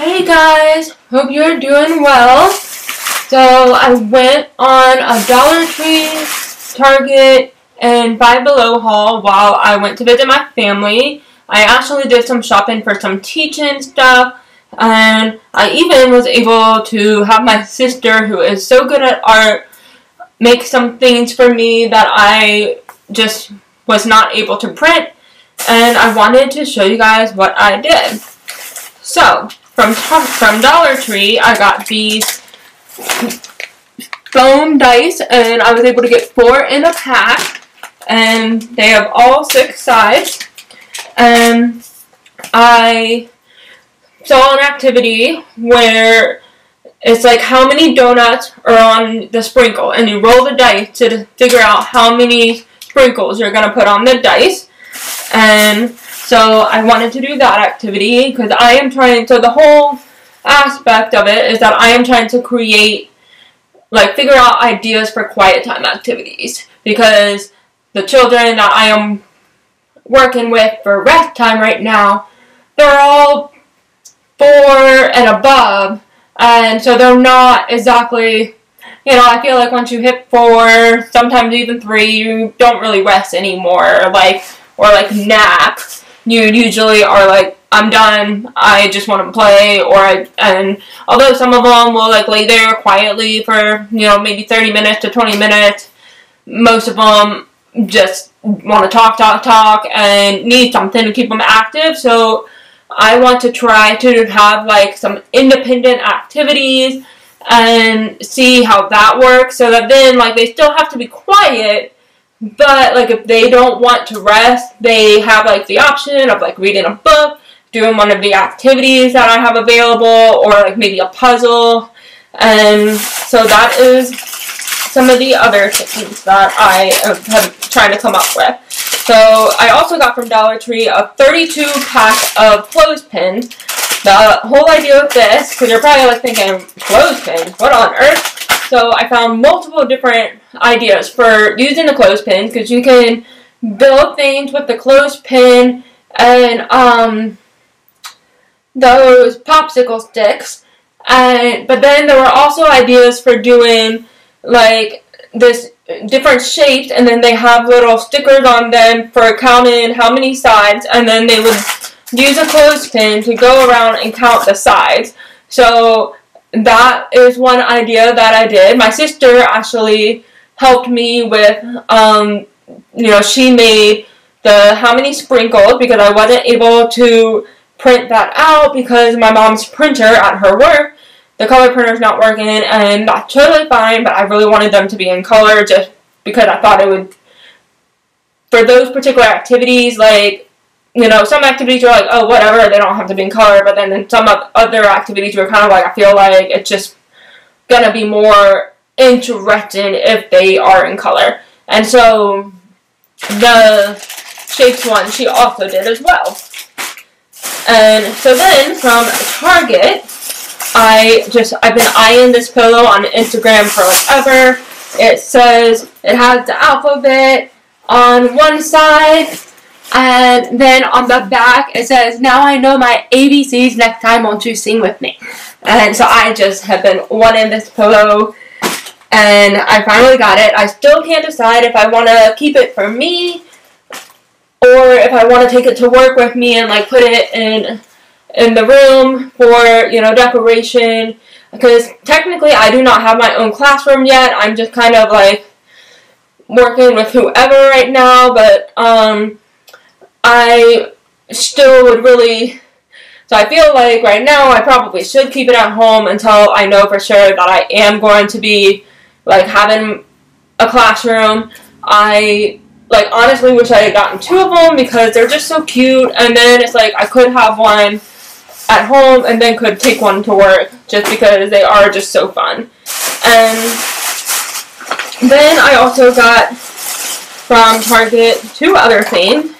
Hey guys, hope you're doing well. So I went on a Dollar Tree, Target, and Five Below haul while I went to visit my family. I actually did some shopping for some teaching stuff, and I even was able to have my sister, who is so good at art, make some things for me that I just was not able to print, and I wanted to show you guys what I did. So, from, from Dollar Tree, I got these foam dice, and I was able to get four in a pack, and they have all six sides, and I saw an activity where it's like how many donuts are on the sprinkle, and you roll the dice to figure out how many sprinkles you're going to put on the dice. And so I wanted to do that activity because I am trying, so the whole aspect of it is that I am trying to create, like figure out ideas for quiet time activities because the children that I am working with for rest time right now, they're all four and above and so they're not exactly you know, I feel like once you hit four, sometimes even three, you don't really rest anymore. Like, or like nap. You usually are like, I'm done. I just want to play. Or I, and although some of them will like lay there quietly for you know maybe 30 minutes to 20 minutes, most of them just want to talk, talk, talk, and need something to keep them active. So I want to try to have like some independent activities and see how that works so that then like they still have to be quiet but like if they don't want to rest they have like the option of like reading a book doing one of the activities that I have available or like maybe a puzzle and so that is some of the other things that I have tried to come up with. So I also got from Dollar Tree a 32 pack of clothespins the whole idea of this, because you're probably like thinking, clothespin, what on earth? So I found multiple different ideas for using the clothespin, because you can build things with the clothespin and um, those popsicle sticks. And but then there were also ideas for doing like this different shapes, and then they have little stickers on them for counting how many sides, and then they would use a clothespin to go around and count the sides. So that is one idea that I did. My sister actually helped me with, um, you know, she made the how many sprinkles because I wasn't able to print that out because my mom's printer at her work, the color printer's not working and that's totally fine, but I really wanted them to be in color just because I thought it would, for those particular activities, like you know, some activities you're like, oh, whatever, they don't have to be in color, but then in some other activities you're kind of like, I feel like it's just gonna be more interesting if they are in color. And so the shapes one she also did as well. And so then from Target, I just, I've been eyeing this pillow on Instagram for like ever. It says, it has the alphabet on one side and then on the back it says, Now I know my ABCs, next time won't you sing with me? And so I just have been wanting this pillow and I finally got it. I still can't decide if I want to keep it for me or if I want to take it to work with me and like put it in in the room for, you know, decoration because technically I do not have my own classroom yet. I'm just kind of like working with whoever right now, but um I still would really. So I feel like right now I probably should keep it at home until I know for sure that I am going to be like having a classroom. I like honestly wish I had gotten two of them because they're just so cute and then it's like I could have one at home and then could take one to work just because they are just so fun. And then I also got from Target two other things.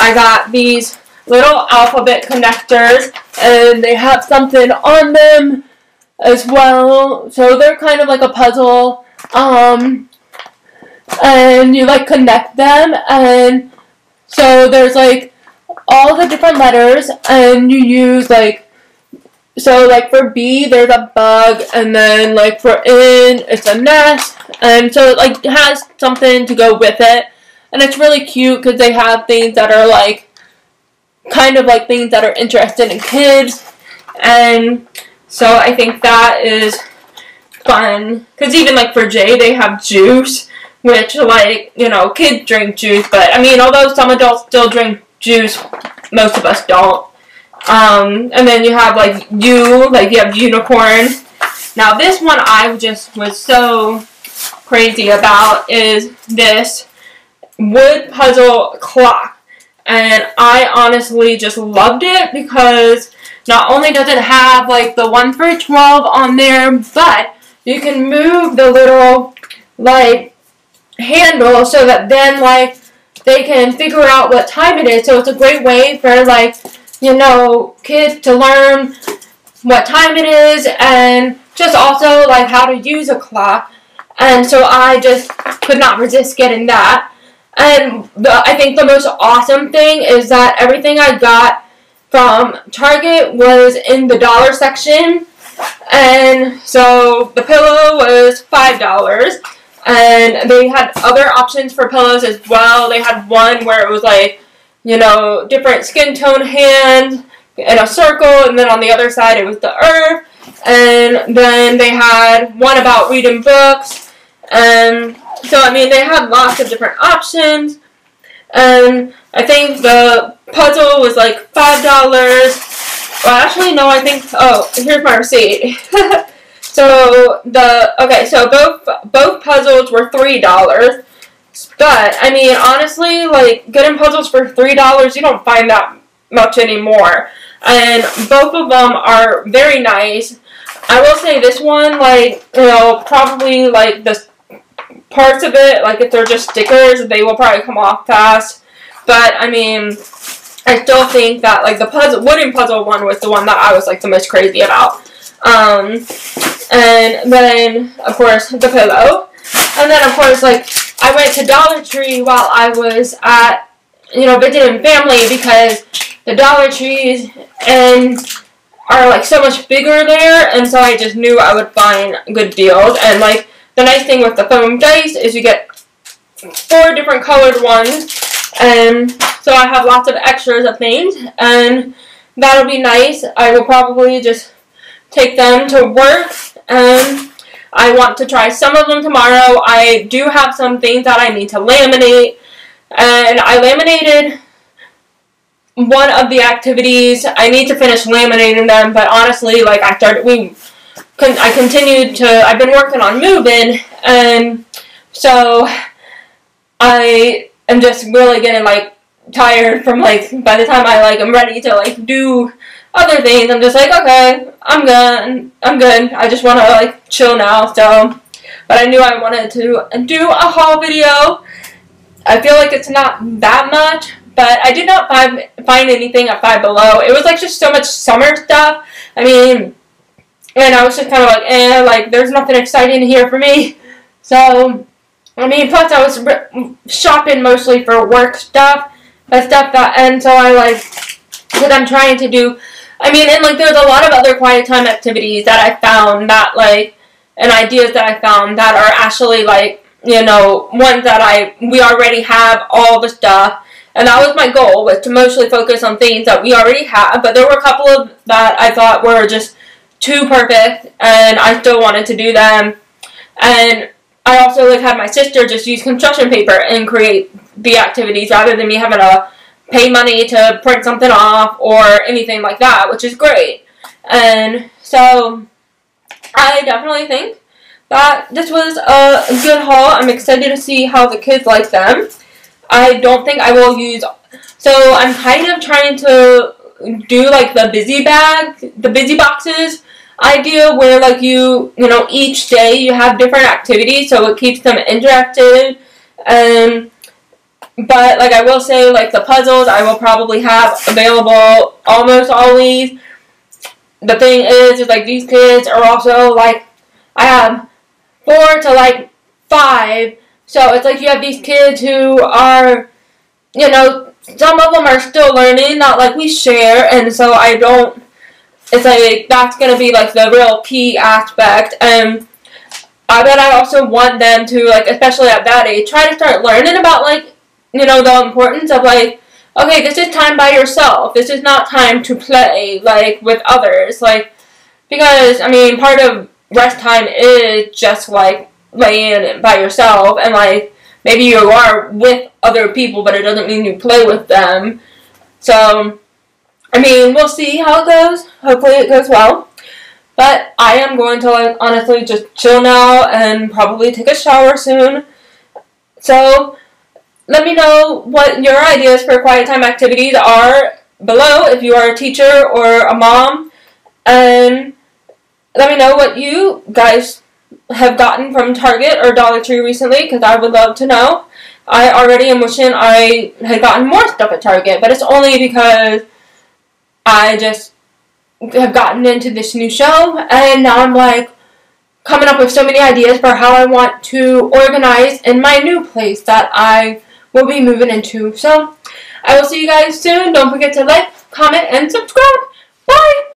I got these little alphabet connectors and they have something on them as well. So they're kind of like a puzzle. Um, and you like connect them and so there's like all the different letters and you use like so like for B, there's a bug, and then like for N, it's a nest, and so it like has something to go with it, and it's really cute because they have things that are like kind of like things that are interested in kids, and so I think that is fun because even like for Jay, they have juice, which like you know kids drink juice, but I mean although some adults still drink juice, most of us don't. Um, and then you have like you, like you have unicorn. Now this one I just was so crazy about is this wood puzzle clock. And I honestly just loved it because not only does it have like the 1 for 12 on there, but you can move the little like handle so that then like they can figure out what time it is. So it's a great way for like you know, kids to learn what time it is and just also like how to use a clock. And so I just could not resist getting that. And the, I think the most awesome thing is that everything I got from Target was in the dollar section. And so the pillow was $5. And they had other options for pillows as well. They had one where it was like you know, different skin tone hands in a circle, and then on the other side it was the earth. And then they had one about reading books. And so, I mean, they had lots of different options. And I think the puzzle was like $5. Well, actually, no, I think, oh, here's my receipt. so, the, okay, so both, both puzzles were $3. But, I mean, honestly, like, getting puzzles for $3, you don't find that much anymore. And both of them are very nice. I will say this one, like, you know, probably, like, the parts of it, like, if they're just stickers, they will probably come off fast. But, I mean, I still think that, like, the puzzle, wooden puzzle one was the one that I was, like, the most crazy about. Um, and then, of course, the pillow. And then, of course, like, I went to Dollar Tree while I was at, you know, visiting family because the Dollar Trees and are like so much bigger there, and so I just knew I would find good deals. And like the nice thing with the foam dice is you get four different colored ones, and so I have lots of extras of things, and that'll be nice. I will probably just take them to work and I want to try some of them tomorrow. I do have some things that I need to laminate. And I laminated one of the activities. I need to finish laminating them, but honestly, like I started, we, I continued to, I've been working on moving, and so I am just really getting like tired from like, by the time I like I'm ready to like do other things, I'm just like, okay, I'm good. I'm good. I just want to like chill now. So, but I knew I wanted to do a haul video. I feel like it's not that much, but I did not find find anything at Five Below. It was like just so much summer stuff. I mean, and I was just kind of like, eh, like there's nothing exciting here for me. So, I mean, plus I was shopping mostly for work stuff, but stuff that, and so I like, because I'm trying to do I mean, and like there's a lot of other quiet time activities that I found that like, and ideas that I found that are actually like, you know, ones that I, we already have all the stuff. And that was my goal, was to mostly focus on things that we already have. But there were a couple of that I thought were just too perfect, and I still wanted to do them. And I also like had my sister just use construction paper and create the activities rather than me having to pay money to print something off or anything like that, which is great. And so I definitely think that this was a good haul. I'm excited to see how the kids like them. I don't think I will use, so I'm kind of trying to do like the busy bag, the busy boxes idea where like you, you know, each day you have different activities so it keeps them interested and um, but like I will say, like the puzzles, I will probably have available almost always. The thing is, is like these kids are also like I have four to like five, so it's like you have these kids who are, you know, some of them are still learning, not like we share, and so I don't it's like that's gonna be like the real key aspect. And I bet I also want them to like, especially at that age, try to start learning about like you know the importance of like okay, this is time by yourself. This is not time to play like with others. Like because I mean, part of rest time is just like laying by yourself and like maybe you are with other people, but it doesn't mean you play with them. So I mean, we'll see how it goes. Hopefully, it goes well. But I am going to like honestly just chill now and probably take a shower soon. So let me know what your ideas for quiet time activities are below if you are a teacher or a mom. And let me know what you guys have gotten from Target or Dollar Tree recently because I would love to know. I already am wishing I had gotten more stuff at Target, but it's only because I just have gotten into this new show and now I'm like coming up with so many ideas for how I want to organize in my new place that I will be moving into. So I will see you guys soon. Don't forget to like, comment, and subscribe.